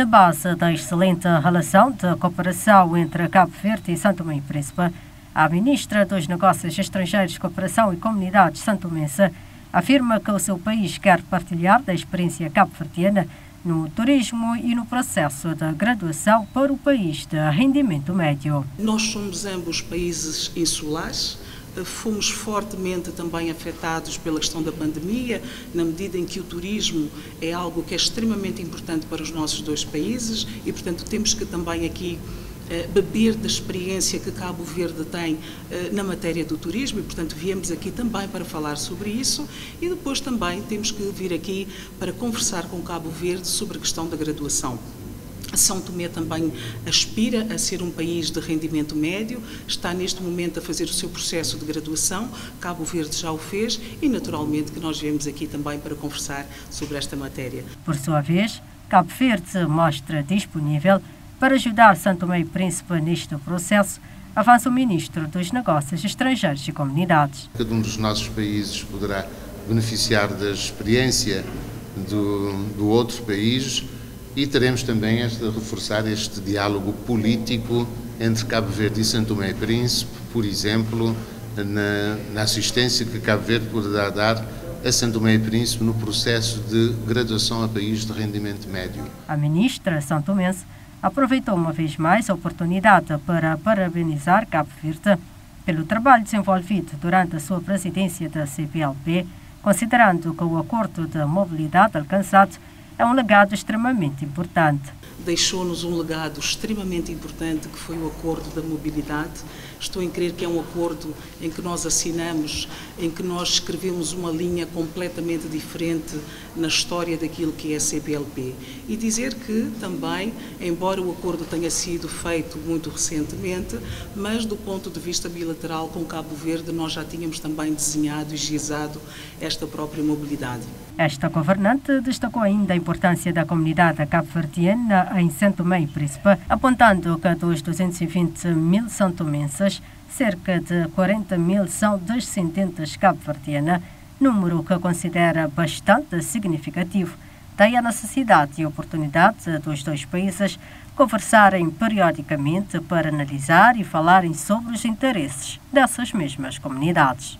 Na base da excelente relação de cooperação entre Cabo Verde e Santo Tomé e Príncipe, a ministra dos Negócios Estrangeiros, Cooperação e Comunidades santomense afirma que o seu país quer partilhar da experiência cabo-verdiana no turismo e no processo de graduação para o país de rendimento médio. Nós somos ambos países insulares, fomos fortemente também afetados pela questão da pandemia, na medida em que o turismo é algo que é extremamente importante para os nossos dois países e, portanto, temos que também aqui eh, beber da experiência que Cabo Verde tem eh, na matéria do turismo e, portanto, viemos aqui também para falar sobre isso e depois também temos que vir aqui para conversar com Cabo Verde sobre a questão da graduação. São Tomé também aspira a ser um país de rendimento médio, está neste momento a fazer o seu processo de graduação, Cabo Verde já o fez e, naturalmente, que nós viemos aqui também para conversar sobre esta matéria. Por sua vez, Cabo Verde se mostra disponível para ajudar Santo Tomé e Príncipe neste processo, avança o Ministro dos Negócios Estrangeiros e Comunidades. Cada um dos nossos países poderá beneficiar da experiência do, do outro país e teremos também este, reforçar este diálogo político entre Cabo Verde e Santo Tomé e Príncipe, por exemplo, na, na assistência que Cabo Verde poderá dar a Santo Tomé e Príncipe no processo de graduação a país de rendimento médio. A ministra São Tomense aproveitou uma vez mais a oportunidade para parabenizar Cabo Verde pelo trabalho desenvolvido durante a sua presidência da CPLP, considerando que o acordo de mobilidade alcançado é um legado extremamente importante deixou-nos um legado extremamente importante que foi o acordo da mobilidade. Estou em crer que é um acordo em que nós assinamos, em que nós escrevemos uma linha completamente diferente na história daquilo que é a CPLP. E dizer que também, embora o acordo tenha sido feito muito recentemente, mas do ponto de vista bilateral com Cabo Verde, nós já tínhamos também desenhado e gizado esta própria mobilidade. Esta governante destacou ainda a importância da comunidade cabo-verdiana em Santo Tomé e Príncipe, apontando que dos 220 mil santomenses, cerca de 40 mil são descendentes cabo-verdiana, número que considera bastante significativo. Daí a necessidade e oportunidade dos dois países conversarem periodicamente para analisar e falarem sobre os interesses dessas mesmas comunidades.